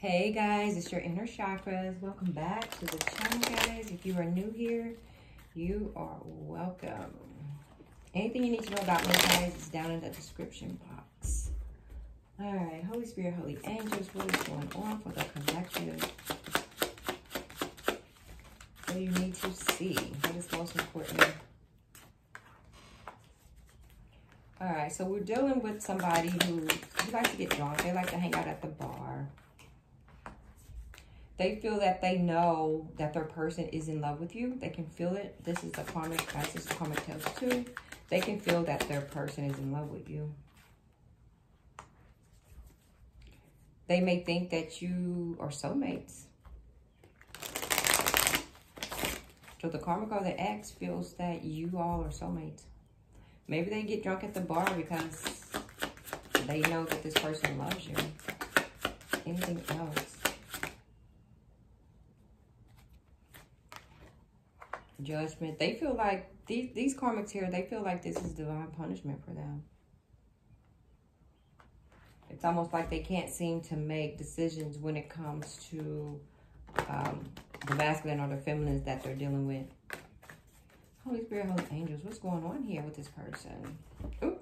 Hey guys, it's your inner chakras. Welcome back to the channel, guys. If you are new here, you are welcome. Anything you need to know about me, guys, is down in the description box. All right, Holy Spirit, Holy Angels, what is going on for the collective? What do you need to see? What is most important? All right, so we're dealing with somebody who, who likes to get drunk. They like to hang out at the bar. They feel that they know that their person is in love with you. They can feel it. This is the karmic, this karmic tells too. They can feel that their person is in love with you. They may think that you are soulmates. So the karmic or the ex feels that you all are soulmates. Maybe they get drunk at the bar because they know that this person loves you. Anything else? Judgment. They feel like, these, these karmics here, they feel like this is divine punishment for them. It's almost like they can't seem to make decisions when it comes to um, the masculine or the feminines that they're dealing with. Holy Spirit, Holy Angels, what's going on here with this person? Ooh.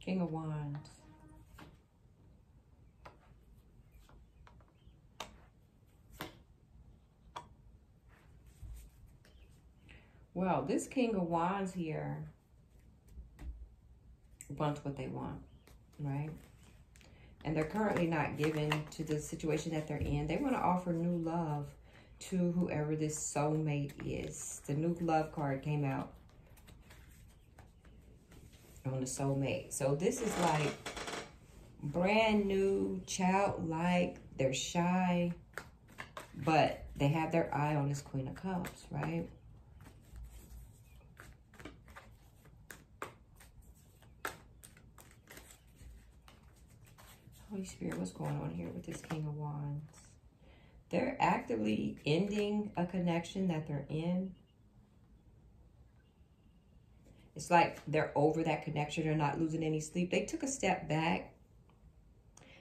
King of Wands. Well, this King of Wands here wants what they want, right? and they're currently not given to the situation that they're in, they want to offer new love to whoever this soulmate is. The new love card came out on the soulmate. So this is like brand new, childlike. They're shy, but they have their eye on this Queen of Cups, right? Holy Spirit, what's going on here with this King of Wands? They're actively ending a connection that they're in. It's like they're over that connection. They're not losing any sleep. They took a step back.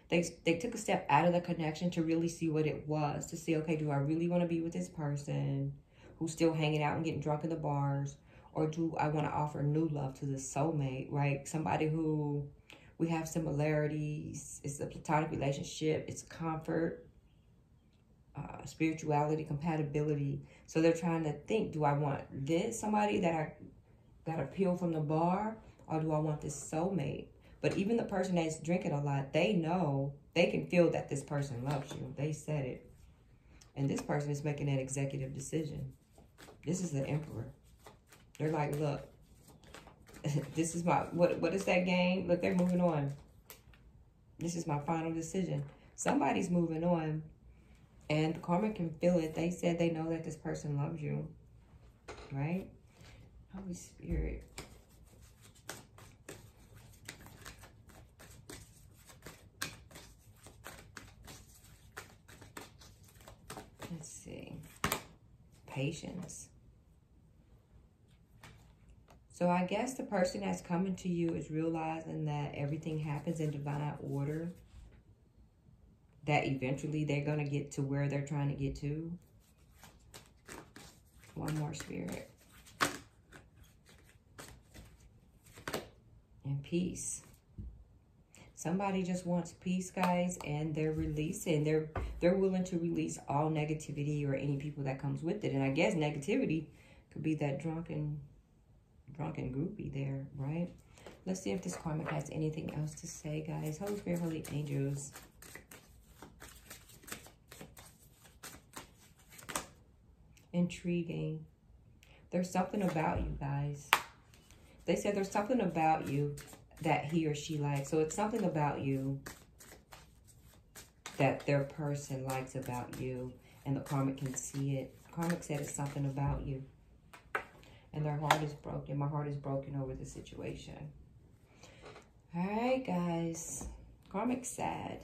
They, they took a step out of the connection to really see what it was. To see, okay, do I really want to be with this person who's still hanging out and getting drunk in the bars? Or do I want to offer new love to this soulmate, right? Somebody who we have similarities. It's a platonic relationship. It's comfort, uh, spirituality, compatibility. So they're trying to think, do I want this, somebody that I got a pill from the bar, or do I want this soulmate? But even the person that's drinking a lot, they know, they can feel that this person loves you. They said it. And this person is making that executive decision. This is the emperor. They're like, look, this is my, what, what is that game? Look, they're moving on. This is my final decision. Somebody's moving on. And the karma can feel it. They said they know that this person loves you. Right? Holy Spirit. Let's see. Patience. So I guess the person that's coming to you is realizing that everything happens in divine order. That eventually they're going to get to where they're trying to get to. One more spirit. And peace. Somebody just wants peace, guys, and they're releasing. They're they're willing to release all negativity or any people that comes with it. And I guess negativity could be that drunken drunken groupie there, right? Let's see if this karmic has anything else to say, guys. Holy Spirit, Holy Angels. Intriguing. There's something about you, guys. They said there's something about you that he or she likes. So it's something about you that their person likes about you. And the karmic can see it. Karmic said it's something about you and their heart is broken. My heart is broken over the situation. All right, guys. Karmic's sad.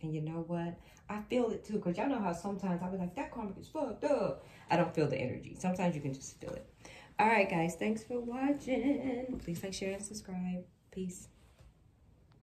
And you know what? I feel it too. Because y'all know how sometimes I'll be like, that karmic is fucked up. I don't feel the energy. Sometimes you can just feel it. All right, guys. Thanks for watching. Please like, share, and subscribe. Peace.